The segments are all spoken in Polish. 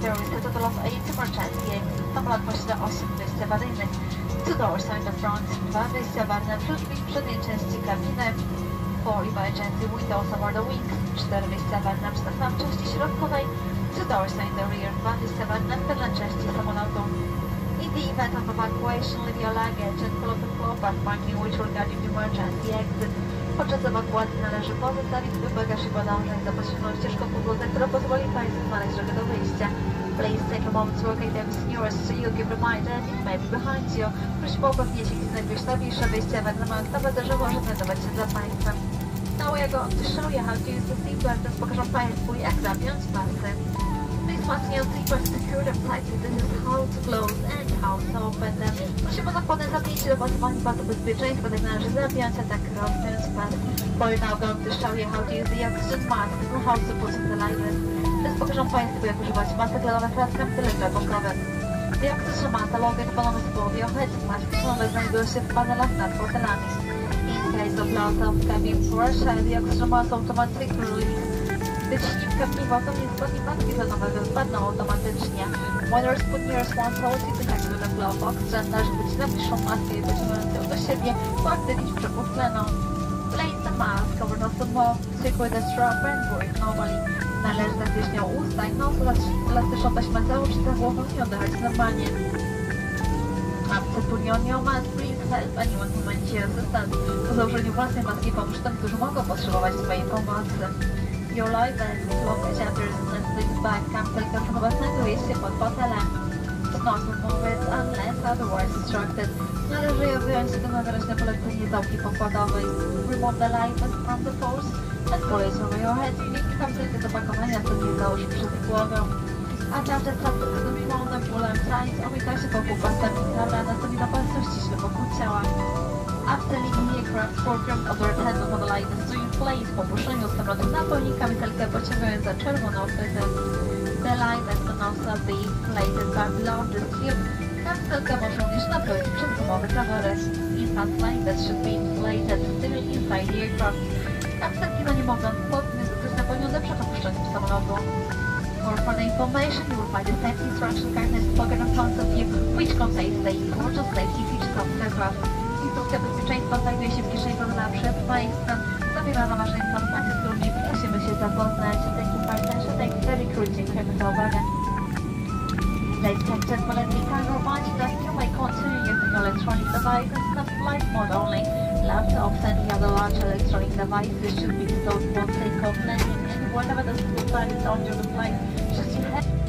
kieruje do lot Emergency Exit. Samolot posiada 8 wyjść awaryjnych. Two doors are the front, dwa wyjścia awaryjne w przedniej części kabiny. Four emergency windows over the wings, cztery wyjścia awaryjne przy samej części środkowej. Doors are the rear, dwa wyjścia awaryjne w tylnej części samolotu. In the event of evacuation, leave your luggage and follow the floor path marking which will guide you to emergency exit. Podczas ewakuacji należy pozostawić swój bagaż i podążać za pośrednią ścieżką podłodze, która pozwoli Państwu znaleźć drogę do wyjścia. Please take a moment to locate the nearest to you, give reminder and it may be behind you. Prosimy o upewnienie się, gdzie znajduje się najbliższe wyjście ewenement, nawet że może znajdować się za Państwem. Now we are going to show you how to use the seatbelt, więc pokażę Państwu, jak zapiąć pasy. Your securely and tightly. This is how to close and how to open. Musimy zakładać zapięcie do pasowania pasu bezpieczeństwa, tak należy zapiąć, a tak rozpiąć pas. Going to show you how to use the oxygen mask and how to put the vest. Teraz pokażę Państwu, jak używać masek lodowych oraz kapsyle ratunkowych. The oxygen mask logo wykonane z połowy ohydz. Maski słonowe znajdują się w panelach nad fotelami. In case of loss of cabin pressure, the oxygen mask automatically ciśnienie paliwa to nie spadnie maski tlenowe wypadną automatycznie. Connect with the flow of oxygen, należy być najbliższą maskę i ją do siebie, uaktywnić przepływ tlenu. Place the mask over the mouth, stick with the straw breathe normally. Należy zakryć nią usta i nos oraz elastyczną taśmę założyć za głową i oddychać normalnie. After putting on your mask, please help anyone might need assistance. Po założeniu własnej maski pomóż tym, którzy mogą potrzebować swojej pomocy. Your life vest, long chapters and sleep bag, kapsel kartonowa znajduje się pod fotelem. Do not remove it unless otherwise instructed. Należy je wyjąć, na wyraźne polecenie załki pokładowej. Remove the vest from the force and it over your head. Linki kapselkę do pakowania sobie założy przez głowę. Adapted kapselkę do mimołna bólem tight omyka się wokół pastami dobra, następnie na palcu ściśle wokół ciała. Line is to in place. Po opuszczeniu samolotu napełni kamizelkę pociągając za czerwoną chwytę. The line has been also be inflated by the tube. Kamizelkę może również napełnić przez gumowy kaworek. Infant line that should be inflated still inside the aircraft. Kamizelki na nie mogą powinny zostać napełnione przed opuszczeniem samolotu. For further information, you will find the safety instruction card next pocket in of you, which contains the important safety features of the aircraft. Instrukcja bezpieczeństwa znajduje się w kieszeni na przed Państwem. Zawiera na Wasze informacje, z którymi prosimy się zapoznać. Thank you attention. Thank you very much. Dziękujemy za uwagę. Ladies and gentlemen, we can remind you that you may continue using electronic devices in flight mode only. Laptops and the other large electronic devices should be stowed for takeoff landing and the is on the flight, should you have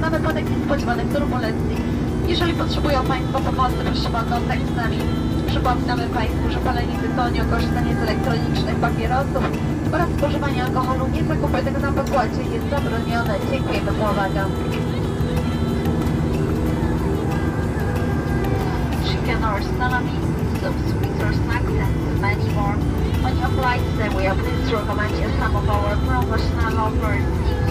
na wypadek niespodziewanych turbulencji. Jeżeli potrzebują Państwo pomocy, proszę o kontakt z nami. Przypominamy Państwu, że palenie tytoniu, korzystanie z elektronicznych papierosów oraz spożywanie alkoholu niezakupionego na pokładzie jest zabronione. Dziękujemy za uwagę. chicken or salami, soup, sweets or snacks, and many more. On your flight we are pleased to recommend you some of our promotional offers.